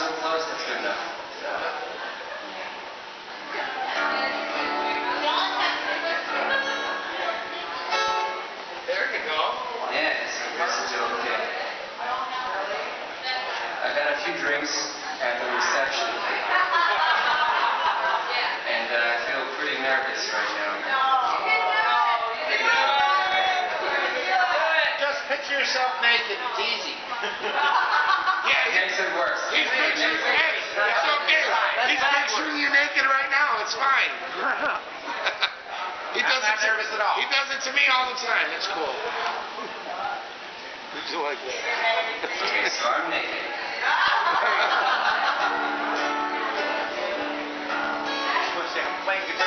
There go. Yeah, okay. I've had a few drinks at the reception. and uh, I feel pretty nervous right now. yourself naked. It's easy. Yeah, makes it worse. He's picturing, hey, it's okay. He's picturing you naked right now. It's fine. he does not it nervous at all. He does it to me all the time. It's cool. Did you like that? okay, so I'm naked. Push that plate